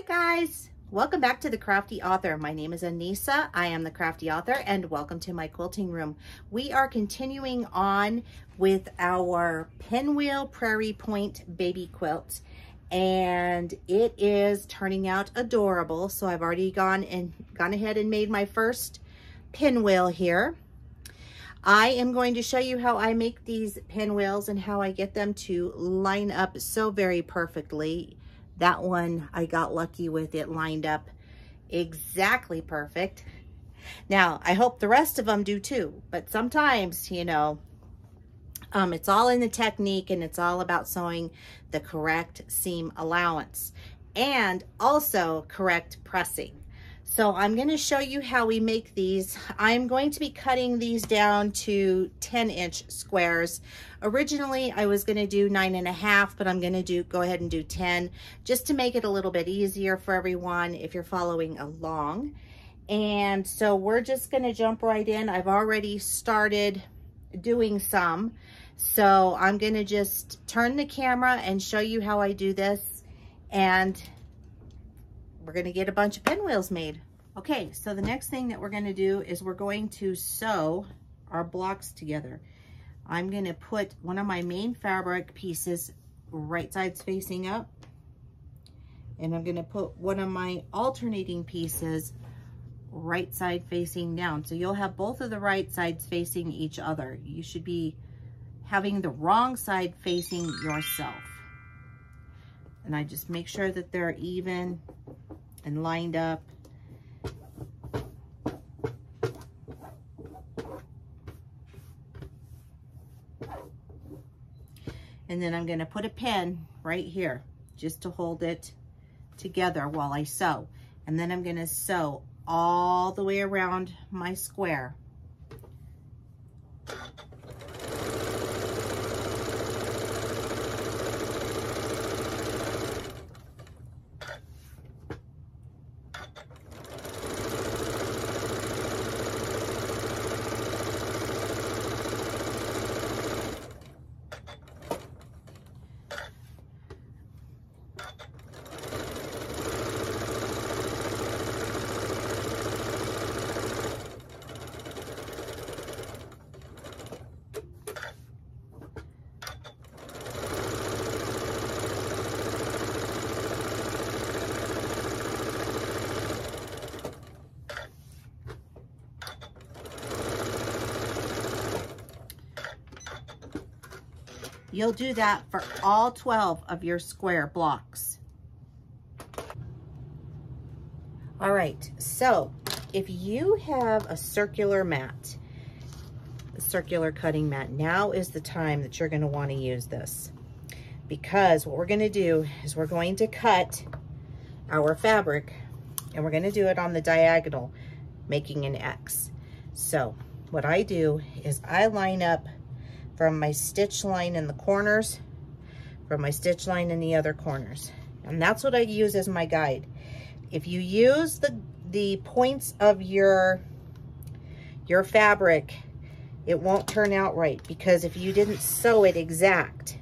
Hi guys, welcome back to The Crafty Author. My name is Anisa, I am The Crafty Author and welcome to my quilting room. We are continuing on with our Pinwheel Prairie Point baby quilt and it is turning out adorable. So I've already gone and gone ahead and made my first pinwheel here. I am going to show you how I make these pinwheels and how I get them to line up so very perfectly. That one I got lucky with. It lined up exactly perfect. Now, I hope the rest of them do too, but sometimes, you know, um, it's all in the technique and it's all about sewing the correct seam allowance and also correct pressing. So I'm going to show you how we make these. I'm going to be cutting these down to 10 inch squares. Originally, I was going to do nine and a half, but I'm going to do go ahead and do 10 just to make it a little bit easier for everyone if you're following along. And so we're just going to jump right in. I've already started doing some. So I'm going to just turn the camera and show you how I do this. And we're gonna get a bunch of pinwheels made. Okay, so the next thing that we're gonna do is we're going to sew our blocks together. I'm gonna put one of my main fabric pieces right sides facing up. And I'm gonna put one of my alternating pieces right side facing down. So you'll have both of the right sides facing each other. You should be having the wrong side facing yourself. And I just make sure that they're even and lined up. And then I'm gonna put a pin right here just to hold it together while I sew. And then I'm gonna sew all the way around my square. You'll do that for all 12 of your square blocks. All right, so if you have a circular mat, a circular cutting mat, now is the time that you're gonna wanna use this. Because what we're gonna do is we're going to cut our fabric and we're gonna do it on the diagonal, making an X. So what I do is I line up from my stitch line in the corners, from my stitch line in the other corners. And that's what I use as my guide. If you use the, the points of your, your fabric, it won't turn out right because if you didn't sew it exact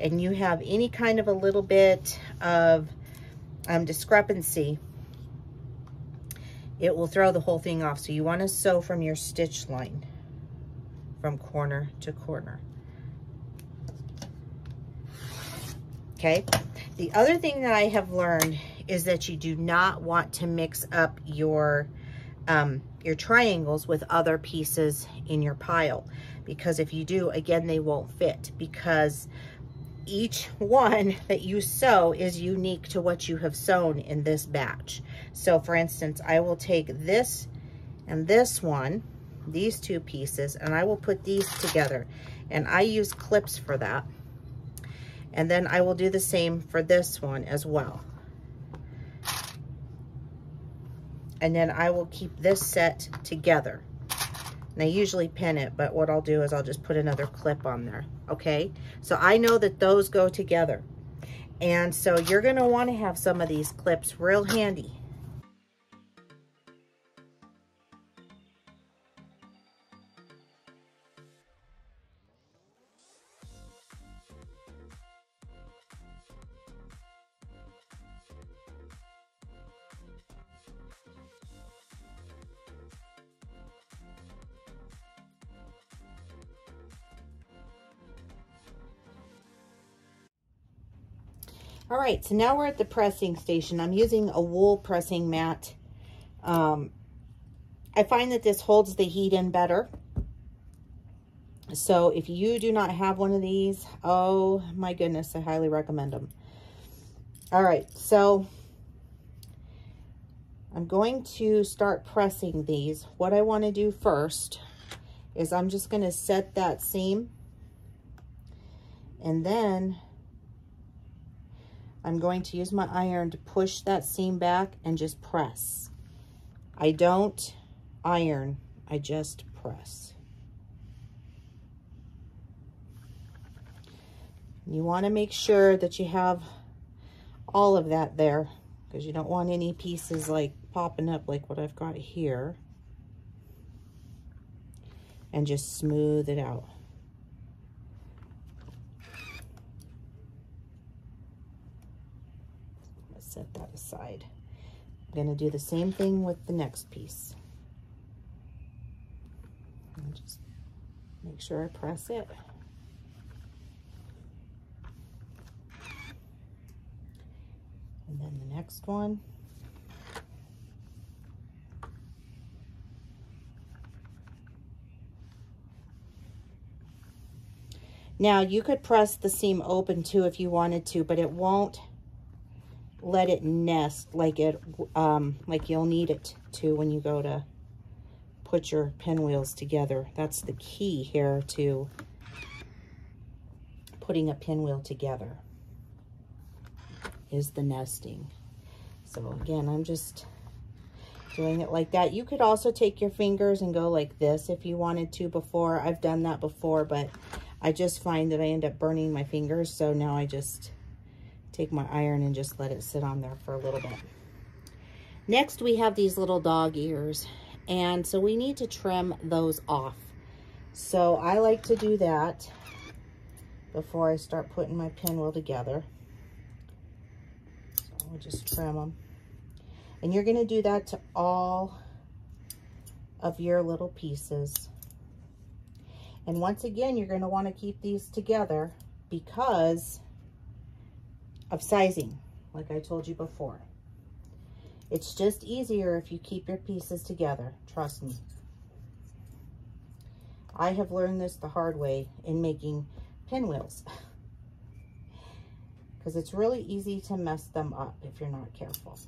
and you have any kind of a little bit of um, discrepancy, it will throw the whole thing off. So you want to sew from your stitch line from corner to corner. Okay. The other thing that I have learned is that you do not want to mix up your um, your triangles with other pieces in your pile because if you do, again, they won't fit because each one that you sew is unique to what you have sewn in this batch. So for instance, I will take this and this one these two pieces, and I will put these together. And I use clips for that. And then I will do the same for this one as well. And then I will keep this set together. And I usually pin it, but what I'll do is I'll just put another clip on there, okay? So I know that those go together. And so you're gonna wanna have some of these clips real handy. All right, so now we're at the pressing station. I'm using a wool pressing mat. Um, I find that this holds the heat in better. So if you do not have one of these, oh my goodness, I highly recommend them. All right, so I'm going to start pressing these. What I want to do first is I'm just going to set that seam and then I'm going to use my iron to push that seam back and just press. I don't iron, I just press. You want to make sure that you have all of that there because you don't want any pieces like popping up like what I've got here. And just smooth it out. Set that aside. I'm going to do the same thing with the next piece. And just make sure I press it. And then the next one. Now you could press the seam open too if you wanted to, but it won't let it nest like it um, like you'll need it to when you go to put your pinwheels together. That's the key here to putting a pinwheel together is the nesting. So again, I'm just doing it like that. You could also take your fingers and go like this if you wanted to before. I've done that before, but I just find that I end up burning my fingers. So now I just take my iron and just let it sit on there for a little bit. Next, we have these little dog ears. And so we need to trim those off. So I like to do that before I start putting my pinwheel together. So I'll just trim them. And you're going to do that to all of your little pieces. And once again, you're going to want to keep these together because of sizing, like I told you before. It's just easier if you keep your pieces together, trust me. I have learned this the hard way in making pinwheels. Because it's really easy to mess them up if you're not careful.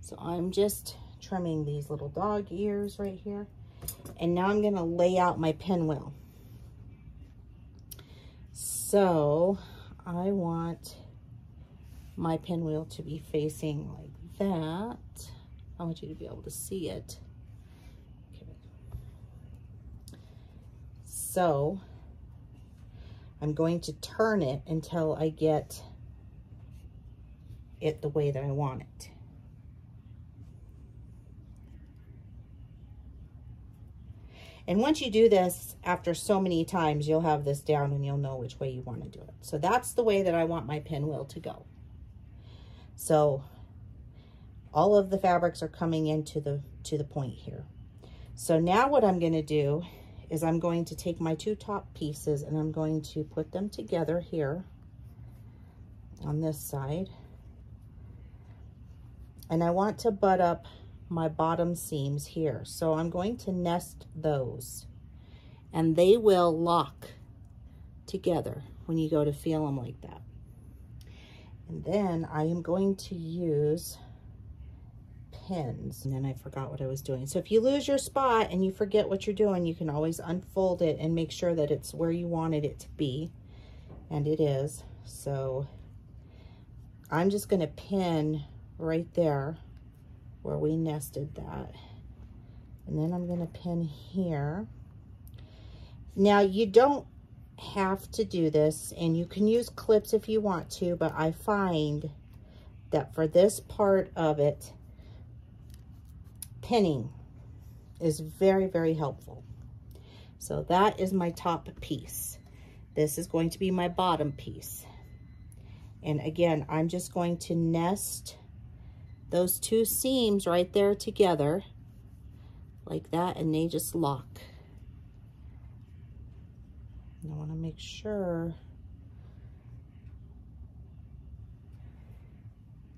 So I'm just trimming these little dog ears right here. And now I'm going to lay out my pinwheel. So I want my pinwheel to be facing like that. I want you to be able to see it. Okay. So I'm going to turn it until I get it the way that I want it. And once you do this, after so many times, you'll have this down and you'll know which way you want to do it. So that's the way that I want my pinwheel to go. So all of the fabrics are coming into the, to the point here. So now what I'm going to do is I'm going to take my two top pieces and I'm going to put them together here on this side. And I want to butt up my bottom seams here. So I'm going to nest those and they will lock together when you go to feel them like that. And then I am going to use pins. And then I forgot what I was doing. So if you lose your spot and you forget what you're doing, you can always unfold it and make sure that it's where you wanted it to be. And it is. So I'm just going to pin right there where we nested that. And then I'm going to pin here. Now you don't have to do this and you can use clips if you want to, but I find that for this part of it, pinning is very, very helpful. So that is my top piece. This is going to be my bottom piece. And again, I'm just going to nest those two seams right there together like that and they just lock. And I want to make sure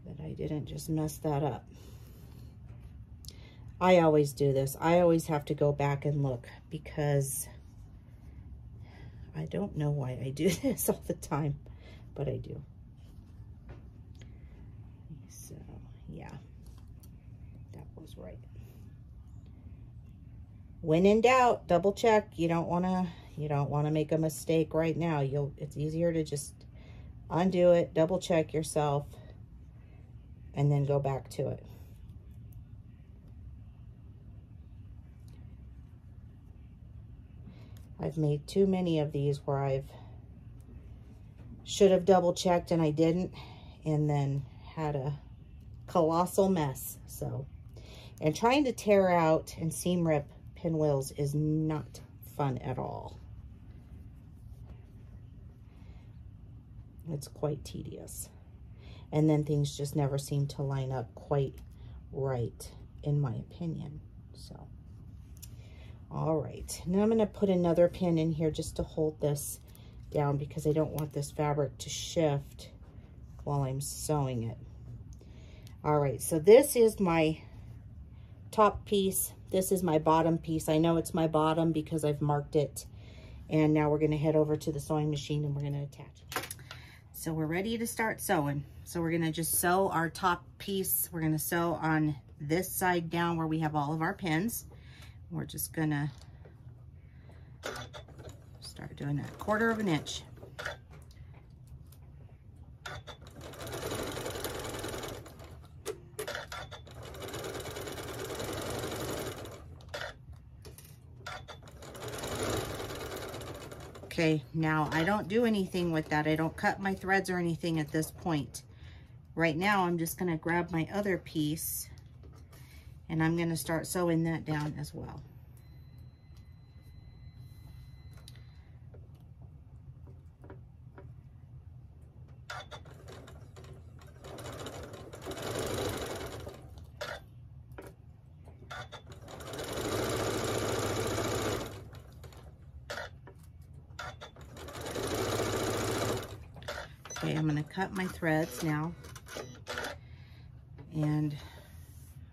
that I didn't just mess that up. I always do this. I always have to go back and look because I don't know why I do this all the time, but I do. So, yeah, that was right. When in doubt, double check. You don't want to you don't want to make a mistake right now. You'll it's easier to just undo it, double check yourself, and then go back to it. I've made too many of these where I've should have double checked and I didn't and then had a colossal mess. So, and trying to tear out and seam rip pinwheels is not fun at all. It's quite tedious. And then things just never seem to line up quite right, in my opinion. So. All right, now I'm gonna put another pin in here just to hold this down because I don't want this fabric to shift while I'm sewing it. All right, so this is my top piece. This is my bottom piece. I know it's my bottom because I've marked it. And now we're gonna head over to the sewing machine and we're gonna attach it. So we're ready to start sewing. So we're gonna just sew our top piece. We're gonna sew on this side down where we have all of our pins. We're just gonna start doing a quarter of an inch. Okay, now I don't do anything with that. I don't cut my threads or anything at this point. Right now, I'm just gonna grab my other piece and I'm going to start sewing that down as well. Okay, I'm going to cut my threads now. And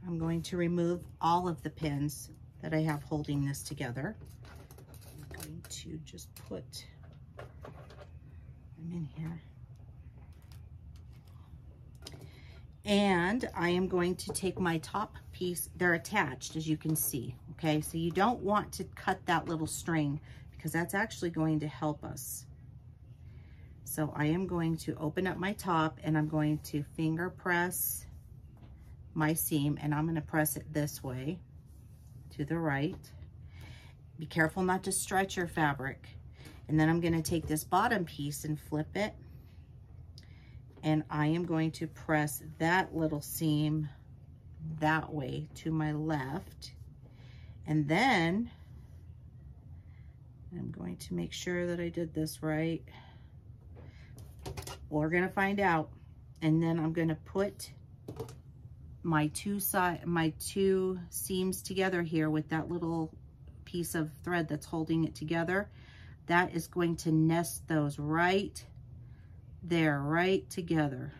I'm going to remove all of the pins that I have holding this together. I'm going to just put them in here. And I am going to take my top piece, they're attached as you can see, okay? So you don't want to cut that little string because that's actually going to help us. So I am going to open up my top and I'm going to finger press my seam and I'm gonna press it this way to the right. Be careful not to stretch your fabric. And then I'm gonna take this bottom piece and flip it. And I am going to press that little seam that way to my left. And then I'm going to make sure that I did this right. We're gonna find out. And then I'm gonna put my two side my two seams together here with that little piece of thread that's holding it together. That is going to nest those right there right together.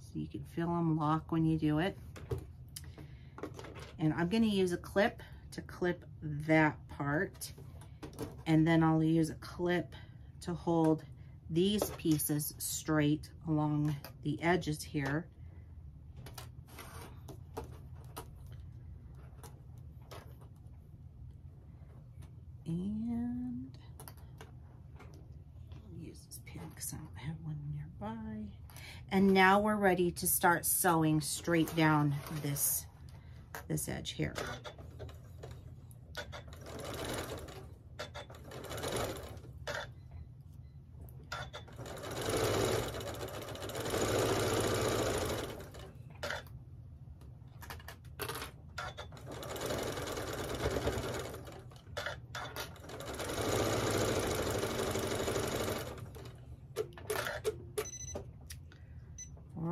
So you can feel them lock when you do it. And I'm going to use a clip to clip that part. And then I'll use a clip to hold these pieces straight along the edges here and use this pin because I don't have one nearby. And now we're ready to start sewing straight down this, this edge here.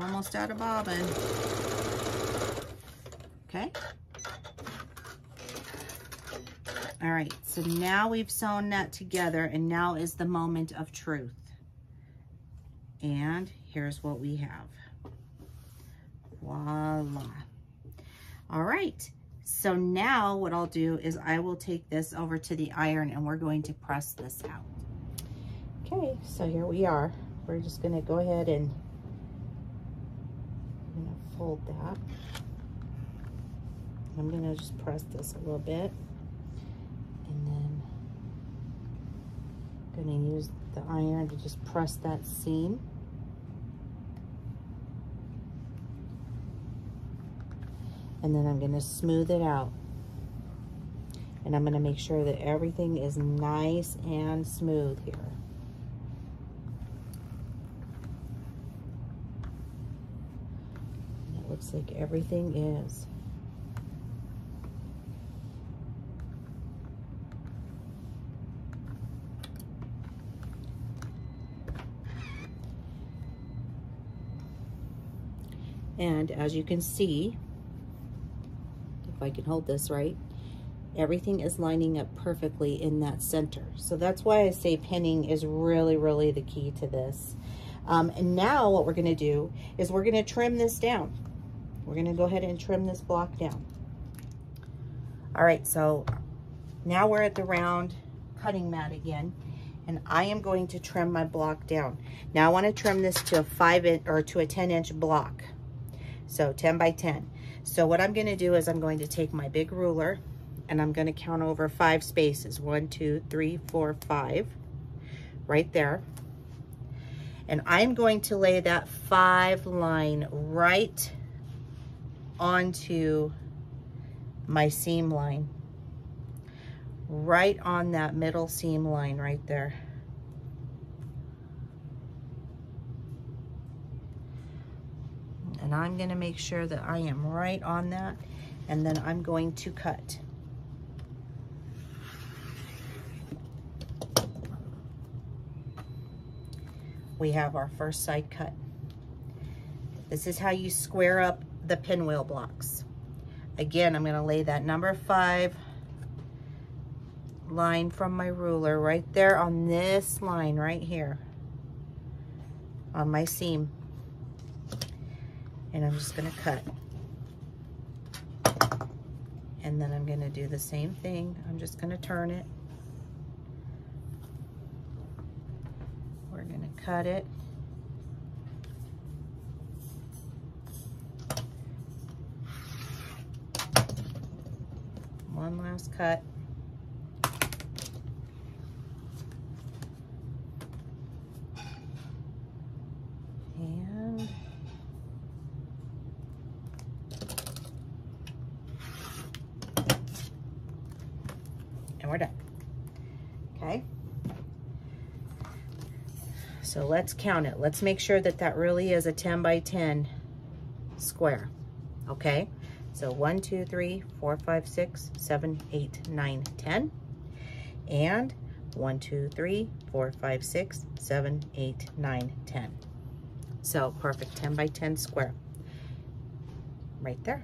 Almost out of bobbin. Okay. All right, so now we've sewn that together and now is the moment of truth. And here's what we have. Voila. All right. So now what I'll do is I will take this over to the iron and we're going to press this out. Okay, so here we are. We're just gonna go ahead and Fold that. I'm gonna just press this a little bit and then I'm gonna use the iron to just press that seam. And then I'm gonna smooth it out. And I'm gonna make sure that everything is nice and smooth here. And it looks like everything is. And as you can see, if I can hold this right, everything is lining up perfectly in that center. So that's why I say pinning is really, really the key to this. Um, and now what we're gonna do is we're gonna trim this down. We're gonna go ahead and trim this block down. All right, so now we're at the round cutting mat again and I am going to trim my block down. Now I wanna trim this to a five inch or to a 10 inch block. So 10 by 10. So what I'm gonna do is I'm going to take my big ruler and I'm gonna count over five spaces. One, two, three, four, five, right there. And I'm going to lay that five line right onto my seam line. Right on that middle seam line right there. and I'm gonna make sure that I am right on that and then I'm going to cut. We have our first side cut. This is how you square up the pinwheel blocks. Again, I'm gonna lay that number five line from my ruler right there on this line right here on my seam and I'm just gonna cut. And then I'm gonna do the same thing. I'm just gonna turn it. We're gonna cut it. One last cut. And we're done. Okay. So let's count it. Let's make sure that that really is a 10 by 10 square. Okay. So 1, 2, 3, 4, 5, 6, 7, 8, 9, 10. And 1, 2, 3, 4, 5, 6, 7, 8, 9, 10. So perfect 10 by 10 square. Right there.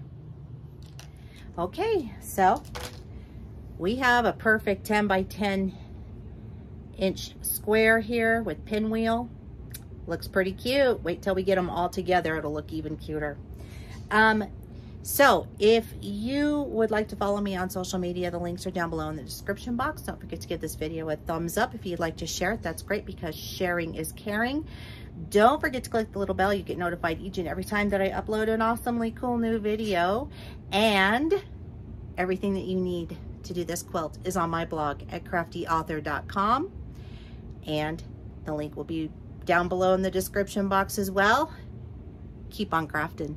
Okay, so we have a perfect 10 by 10 inch square here with pinwheel. Looks pretty cute. Wait till we get them all together. It'll look even cuter. Um, so if you would like to follow me on social media, the links are down below in the description box. Don't forget to give this video a thumbs up. If you'd like to share it, that's great because sharing is caring. Don't forget to click the little bell. You get notified each and every time that I upload an awesomely cool new video. And everything that you need to do this quilt is on my blog at craftyauthor.com. And the link will be down below in the description box as well. Keep on crafting.